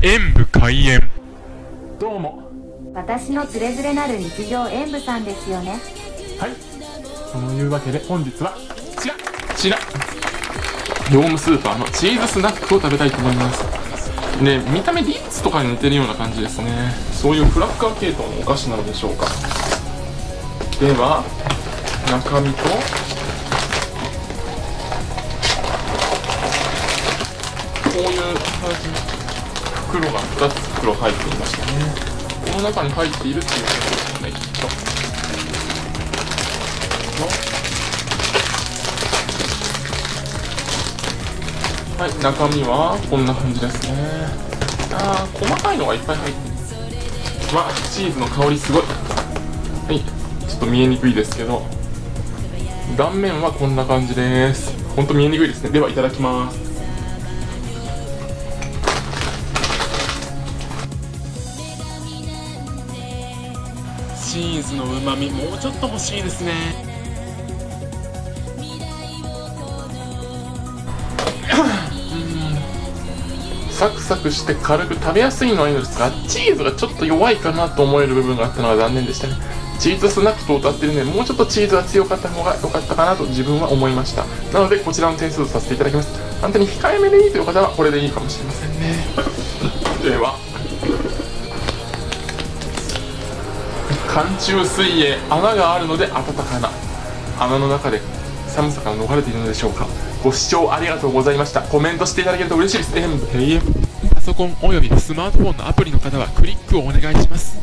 演武開演。どうも。私のつれづれなる日常演舞さんですよね。はい。そのいうわけで本日はこちら。こちら。業務スーパーのチーズスナックを食べたいと思います。で見た目リッツとかに似てるような感じですね。そういうクラッカー系統のお菓子なのでしょうか。では中身とこういう感じ袋が2つ袋入っていましたねこの中に入っているっていうことですよね。きっとはい中身はこんな感じですね。あー細かいのがいっぱい入ってるわチーズの香りすごい。はいちょっと見えにくいですけど。断面はこんな感じです。ほんと見えにくいですね。ではいただきますチーズのうまみもうちょっと欲しいですね。サクサクして軽く食べやすいのはいいのですがチーズがちょっと弱いかなと思える部分があったのが残念でしたね。チーズスナックと歌ってるねもうちょっとチーズが強かった方が良かったかなと自分は思いました。なのでこちらの点数とさせていただきます。本当に控えめでいいという方はこれでいいかもしれませんね。では。寒中水泳穴があるので暖かな。穴の中で寒さから逃れているのでしょうか。ご視聴ありがとうございました。コメントしていただけると嬉しいです。パソコンおよびスマートフォンのアプリの方はクリックをお願いします。